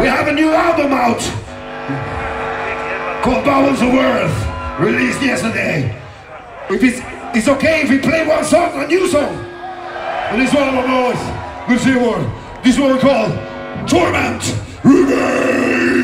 We have a new album out called Bowels of Earth, released yesterday. If it's, it's okay if we play one song, a new song. And this one of our boys, we'll see one. This one called Torment Remains.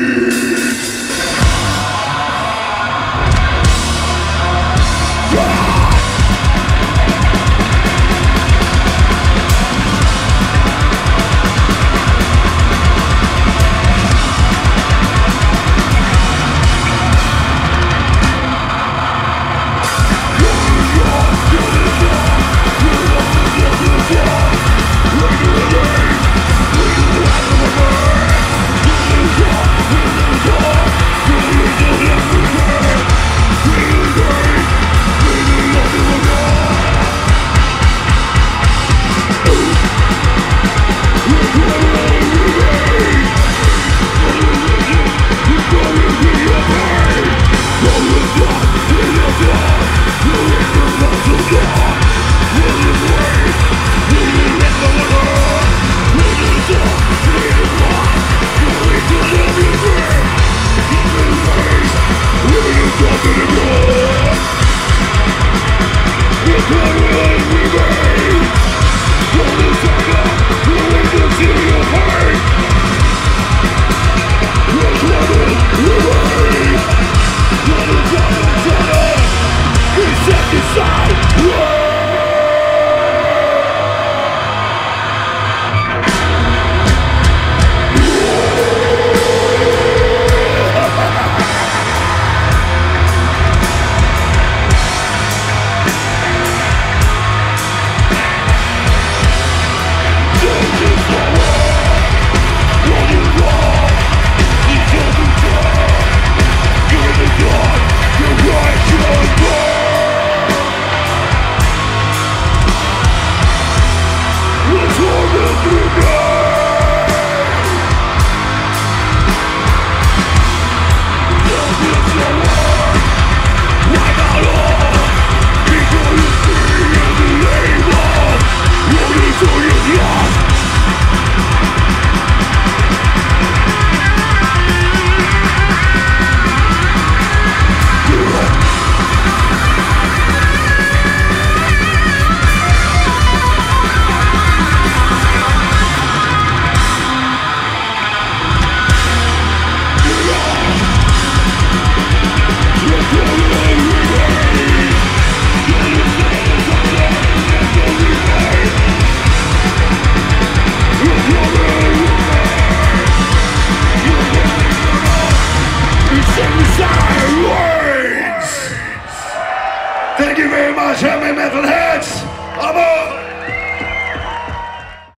Thank you very much, Heavy Metal Heads. I'm out.